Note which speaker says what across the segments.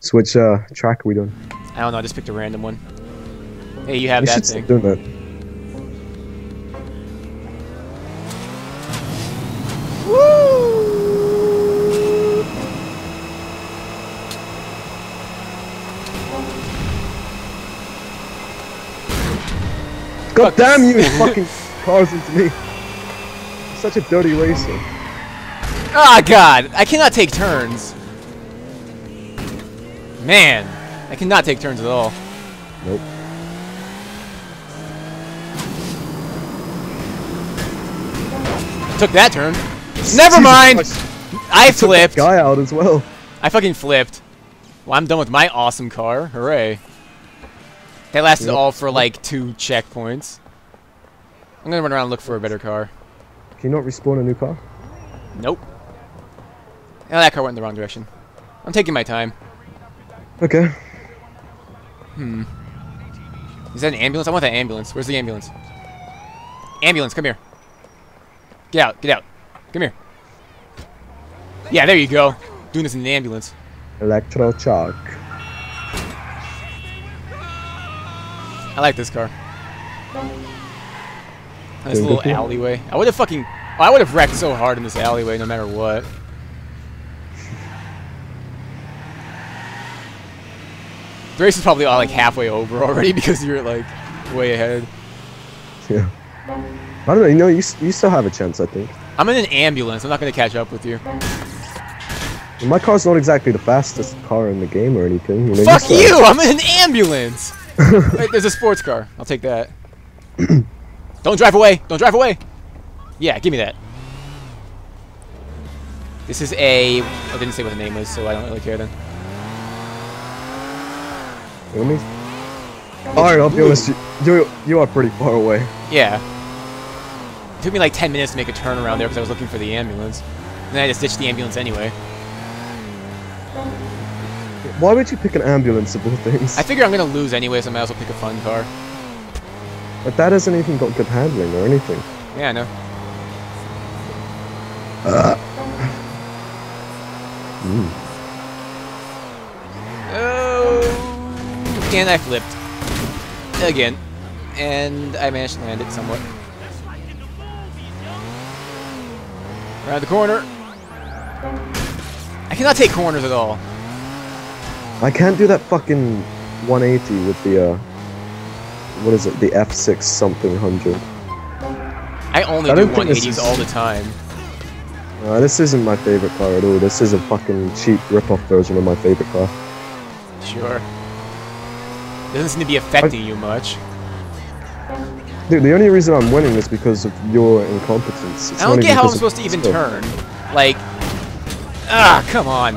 Speaker 1: So which uh, track are we doing?
Speaker 2: I don't know. I just picked a random one. Hey, you have
Speaker 1: We
Speaker 2: that thing.
Speaker 1: doing that. God
Speaker 2: Fuck
Speaker 1: damn you fucking cars into me. Such a dirty racer.
Speaker 2: Ah, God! I cannot take turns. Man, I cannot take turns at all.
Speaker 1: Nope.
Speaker 2: Took that turn. Never mind. I flipped.
Speaker 1: guy out as well.
Speaker 2: I fucking flipped. Well, I'm done with my awesome car. Hooray. That lasted
Speaker 1: Yep.
Speaker 2: all for like two checkpoints. I'm gonna run around and look for a better car.
Speaker 1: Can you not respawn a new car?
Speaker 2: Nope. Oh, that car went in the wrong direction. I'm taking my time.
Speaker 1: Okay. Hmm.
Speaker 2: Is that an ambulance? I want that ambulance. Where's the ambulance? Ambulance, come here. Get out, get out. Come here. Yeah, there you go. Doing this in the ambulance.
Speaker 1: Electro Chalk.
Speaker 2: I like this car. This little alleyway. I would have fucking. I would have wrecked so hard in this alleyway no matter what. The race is probably all like halfway over already because you're like way ahead.
Speaker 1: Yeah. I don't know. You know, you, you still have a chance. I think.
Speaker 2: I'm in an ambulance. I'm not gonna catch up with you.
Speaker 1: My car's not exactly the fastest car in the game or anything. You know,
Speaker 2: Fuck
Speaker 1: still-
Speaker 2: you! I'm in an ambulance. Wait, there's a sports car. I'll take that. Don't drive away! Don't drive away! Yeah, give me that. This is a. I didn't say what the name was, so I don't really care then.
Speaker 1: Me? Alright, I'll be honest. You, you you are pretty far away.
Speaker 2: Yeah. It took me like 10 minutes to make a turn around there because I was looking for the ambulance. And then I just ditched the ambulance anyway.
Speaker 1: Why would you pick an ambulance of all things?
Speaker 2: I figure I'm gonna lose anyway, so I might as well pick a fun car.
Speaker 1: But that hasn't even got good handling or anything.
Speaker 2: Yeah, I know. Oh, and I flipped again, and I managed to land it somewhat. Around the corner. I cannot take corners at all.
Speaker 1: I can't do that fucking 180 with the uh, what is it? The F6 something hundred.
Speaker 2: I only
Speaker 1: I
Speaker 2: do
Speaker 1: don't think this
Speaker 2: 180s
Speaker 1: is-
Speaker 2: all the time.
Speaker 1: Uh, this isn't my favorite car at all. This is a fucking cheap rip-off version of my favorite car.
Speaker 2: Sure. Doesn't seem to be affecting you much.
Speaker 1: Dude, the only reason I'm winning is because of your incompetence. It's
Speaker 2: I don't get how I'm supposed to even turn. Like, ah, come on.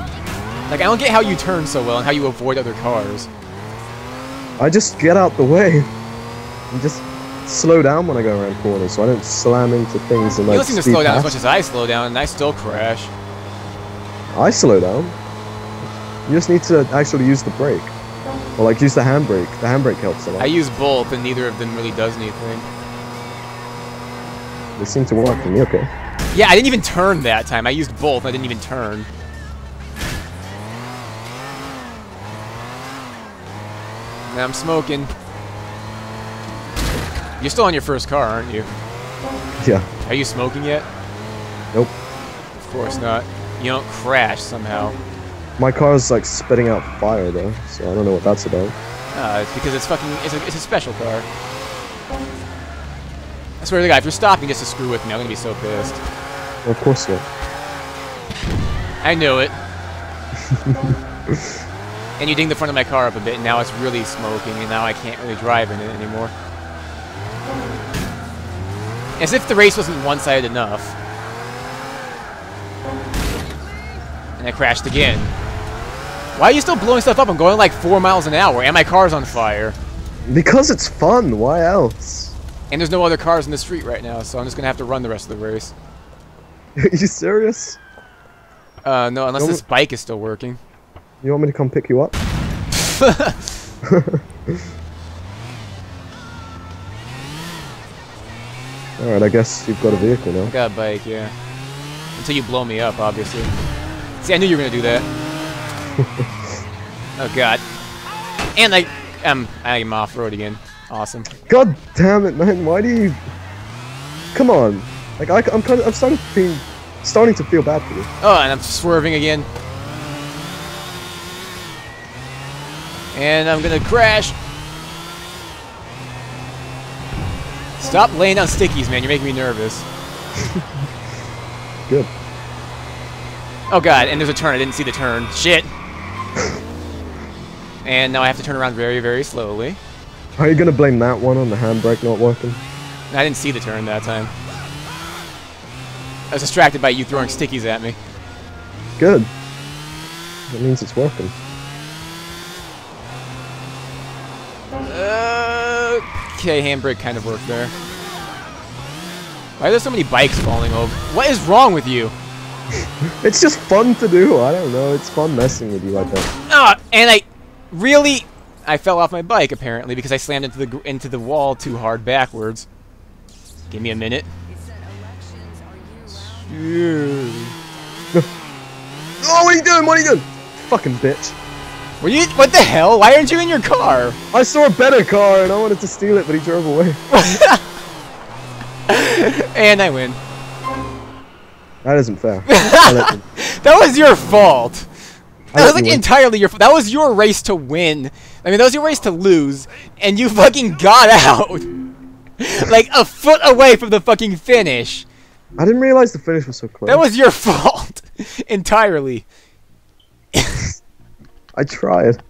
Speaker 2: Like, I don't get how you turn so well and how you avoid other cars.
Speaker 1: I just get out the way. And just slow down when I go around corners so I don't slam into things and
Speaker 2: You
Speaker 1: like
Speaker 2: don't seem to slow down as much as I slow down, and I still crash.
Speaker 1: I slow down. You just need to actually use the brake. Or like use the handbrake. The handbrake helps a lot.
Speaker 2: I use both, and neither of them really does anything.
Speaker 1: They seem to work for me, okay.
Speaker 2: Yeah, I didn't even turn that time. I used both, I didn't even turn. Now I'm smoking. You're still on your first car, aren't you?
Speaker 1: Yeah.
Speaker 2: Are you smoking yet?
Speaker 1: Nope.
Speaker 2: Of course not. You don't crash somehow.
Speaker 1: My car is like spitting out fire though, so I don't know what that's about.
Speaker 2: Uh, it's because it's fucking. It's a, it's a special car. I swear to God, if you're stopping just to screw with me, I'm gonna be so pissed.
Speaker 1: Well, of course not.
Speaker 2: I knew it. and you dinged the front of my car up a bit, and now it's really smoking, and now I can't really drive in it anymore. As if the race wasn't one-sided enough. And I crashed again. Why are you still blowing stuff up? I'm going like four miles an hour, and my car's on fire.
Speaker 1: Because it's fun, why else?
Speaker 2: And there's no other cars in the street right now, so I'm just gonna have to run the rest of the race.
Speaker 1: Are you serious?
Speaker 2: Uh, no, unless this bike is still working.
Speaker 1: You want me to come pick you up? Alright, I guess you've got a vehicle now.
Speaker 2: Got a bike, yeah. Until you blow me up, obviously. See, I knew you were gonna do that. Oh god. And I um, am I'm off road again. Awesome.
Speaker 1: God damn it, man! Why do you? Come on. Like I, am kind of, I'm starting to feel, starting to feel bad for you.
Speaker 2: Oh, and I'm swerving again. And I'm gonna crash. Stop laying down stickies, man. You're making me nervous.
Speaker 1: Good.
Speaker 2: Oh god, and there's a turn. I didn't see the turn. Shit. And now I have to turn around very, very slowly.
Speaker 1: Are you gonna blame that one on the handbrake not working?
Speaker 2: I didn't see the turn that time. I was distracted by you throwing stickies at me.
Speaker 1: Good. That means it's working.
Speaker 2: Okay, handbrake kind of worked there. Why are there so many bikes falling over? What is wrong with you?
Speaker 1: it's just fun to do. I don't know. It's fun messing with you like that.
Speaker 2: Ah, and I really I fell off my bike apparently because I slammed into the into the wall too hard backwards. Give me a minute.
Speaker 1: oh, what are you doing? What are you doing? Fucking bitch.
Speaker 2: Were you? What the hell? Why aren't you in your car?
Speaker 1: I saw a better car and I wanted to steal it, but he drove away.
Speaker 2: and I win.
Speaker 1: That isn't fair.
Speaker 2: that was your fault. That was like entirely your. That was your race to win. I mean, that was your race to lose, and you fucking got out, like a foot away from the fucking finish.
Speaker 1: I didn't realize the finish was so close.
Speaker 2: That was your fault, entirely.
Speaker 1: I tried.